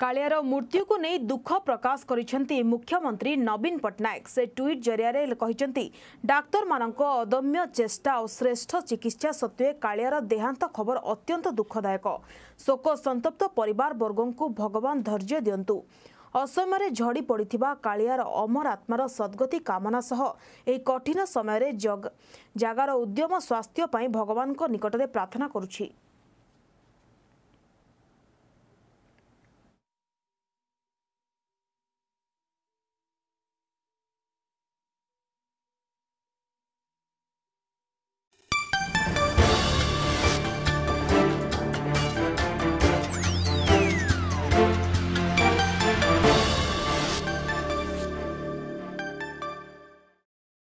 କାଳିଆର ମୃତ୍ୟୁକୁ ନେଇ ଦୁଃଖ ପ୍ରକାଶ କରିଛନ୍ତି ମୁଖ୍ୟମନ୍ତ୍ରୀ ନବୀନ ପଟ୍ଟନାୟକ। ସେ ଟ୍ୱିଟ୍ ଜରିଆରେ କହିଛନ୍ତି ଡାକ୍ତରମାନଙ୍କ ଅଦମ୍ୟ ଚେଷ୍ଟା ଓ ଶ୍ରେଷ୍ଠ ଚିକିତ୍ସା ସତ୍ତ୍ୱେ କାଳିଆର ଦେହାନ୍ତ ଖବର ଅତ୍ୟନ୍ତ ଦୁଃଖଦାୟକ। ଶୋକ ସନ୍ତପ୍ତ ପରିବାରବର୍ଗଙ୍କୁ ଭଗବାନ ଧୈର୍ଯ୍ୟ ଦିଅନ୍ତୁ। ଅସମୟରେ ଝଡ଼ି ପଡ଼ିଥିବା କାଳିଆର ଅମର ଆତ୍ମାର ସଦ୍ଗତି କାମନା ସହ ଏହି କଠିନ ସମୟରେ ଜାଗାର ଉଦ୍ୟମ ସ୍ୱାସ୍ଥ୍ୟ ପାଇଁ ଭଗବାନଙ୍କ ନିକଟରେ ପ୍ରାର୍ଥନା କରୁଛି।